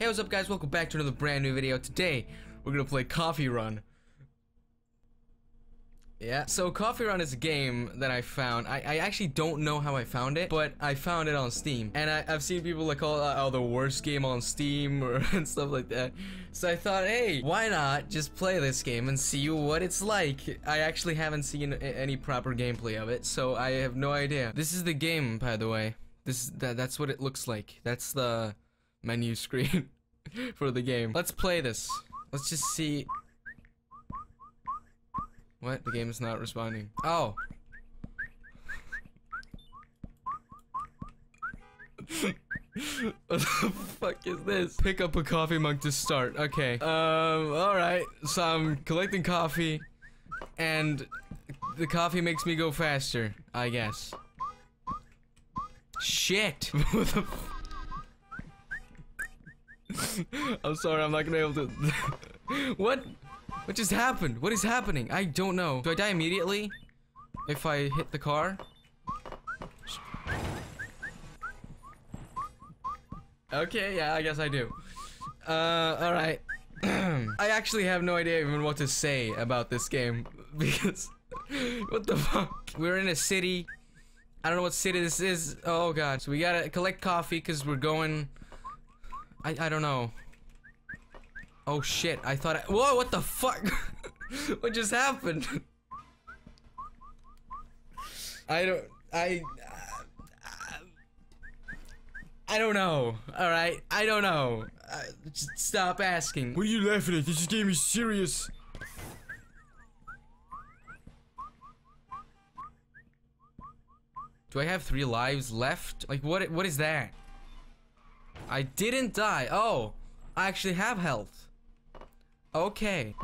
Hey, what's up guys? Welcome back to another brand new video. Today, we're gonna play Coffee Run. Yeah, so Coffee Run is a game that I found. I, I actually don't know how I found it, but I found it on Steam. And I, have seen people like call it oh, the worst game on Steam or and stuff like that. So I thought, hey, why not just play this game and see what it's like? I actually haven't seen any proper gameplay of it, so I have no idea. This is the game, by the way. This that, that's what it looks like. That's the menu screen for the game. Let's play this. Let's just see. What? The game is not responding. Oh. what the fuck is this? Pick up a coffee mug to start. Okay. Um, alright. So I'm collecting coffee. And the coffee makes me go faster, I guess. Shit! I'm sorry, I'm not gonna be able to. what? What just happened? What is happening? I don't know. Do I die immediately? If I hit the car? Okay, yeah, I guess I do. Uh, alright. I actually have no idea even what to say about this game. Because... what the fuck? We're in a city. I don't know what city this is. Oh god. So we gotta collect coffee because we're going... I, I don't know. Oh shit, I thought I- Whoa, what the fuck? what just happened? I don't- I- I don't know. Alright, I don't know. Uh, just stop asking. What are you laughing at? This game is serious. Do I have three lives left? Like, what? what is that? I didn't die. Oh, I actually have health. Okay.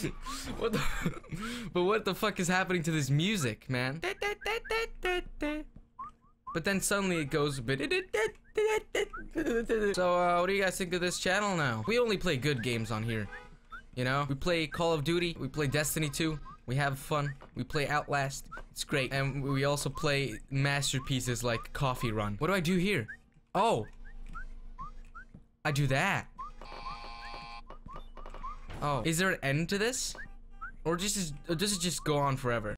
what the But what the fuck is happening to this music, man? But then suddenly it goes a bit So uh, what do you guys think of this channel now? We only play good games on here. You know? We play Call of Duty, we play Destiny 2, we have fun, we play Outlast, it's great. And we also play masterpieces like Coffee Run. What do I do here? Oh, I do that. Oh, is there an end to this? Or just or does it just go on forever?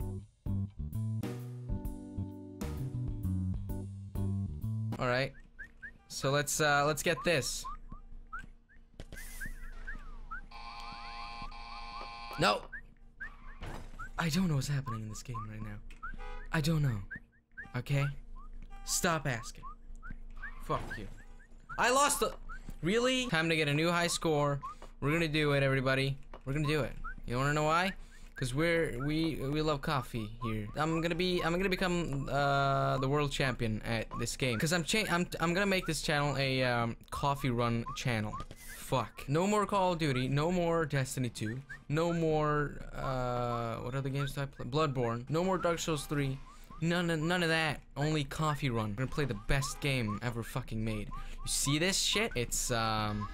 All right. So let's uh let's get this. No. I don't know what's happening in this game right now. I don't know. Okay? Stop asking. Fuck you. I lost the- Really? Time to get a new high score. We're gonna do it, everybody. We're gonna do it. You wanna know why? Cause we're we we love coffee here. I'm gonna be I'm gonna become uh, the world champion at this game. Cause I'm cha I'm I'm gonna make this channel a um, coffee run channel. Fuck. No more Call of Duty. No more Destiny 2. No more uh, what other games do I play? Bloodborne. No more Dark Souls 3. None of, none of that. Only Coffee Run. We're gonna play the best game ever fucking made. You see this shit? It's, um...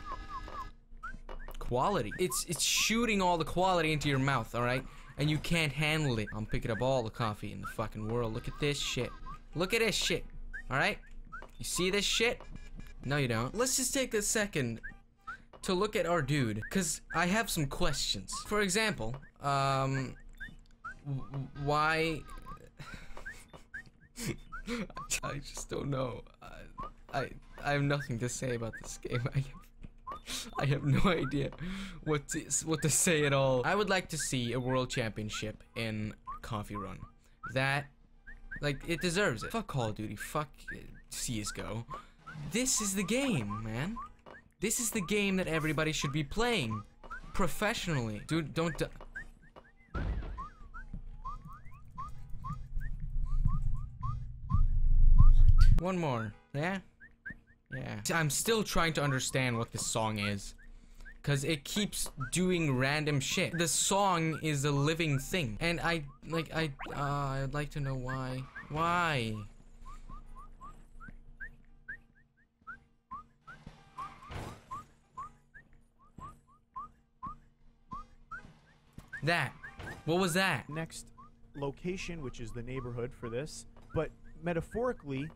Quality. It's, it's shooting all the quality into your mouth, alright? And you can't handle it. I'm picking up all the coffee in the fucking world. Look at this shit. Look at this shit. Alright? You see this shit? No, you don't. Let's just take a second to look at our dude, because I have some questions. For example, um, why I just don't know. I, I, I have nothing to say about this game. I have, I have no idea what to, what to say at all. I would like to see a world championship in Coffee Run. That, like, it deserves it. Fuck Call of Duty. Fuck CSGO. This is the game, man. This is the game that everybody should be playing professionally. Dude, don't. One more. Yeah? Yeah. I'm still trying to understand what this song is. Cause it keeps doing random shit. The song is a living thing. And I, like, I, uh, I'd like to know why. Why? That. What was that? Next location, which is the neighborhood for this, but metaphorically,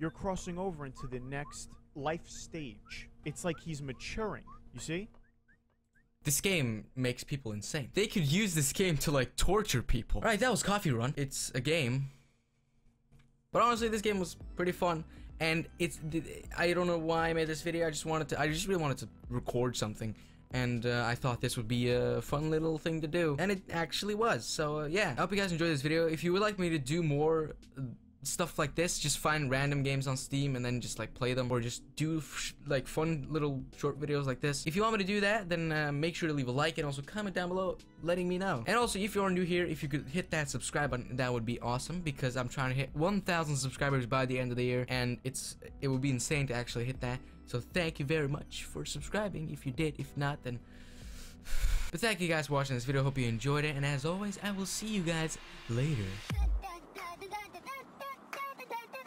you're crossing over into the next life stage. It's like he's maturing. You see? This game makes people insane. They could use this game to like torture people. Alright, that was Coffee Run. It's a game. But honestly, this game was pretty fun. And it's, I don't know why I made this video. I just wanted to, I just really wanted to record something. And uh, I thought this would be a fun little thing to do. And it actually was. So uh, yeah, I hope you guys enjoyed this video. If you would like me to do more stuff like this just find random games on steam and then just like play them or just do like fun little short videos like this. If you want me to do that then uh, make sure to leave a like and also comment down below letting me know. And also if you're new here if you could hit that subscribe button that would be awesome because i'm trying to hit 1000 subscribers by the end of the year and it's it would be insane to actually hit that. So thank you very much for subscribing. If you did if not then but thank you guys for watching this video. Hope you enjoyed it. And as always i will see you guys later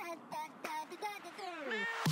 da da da da da da.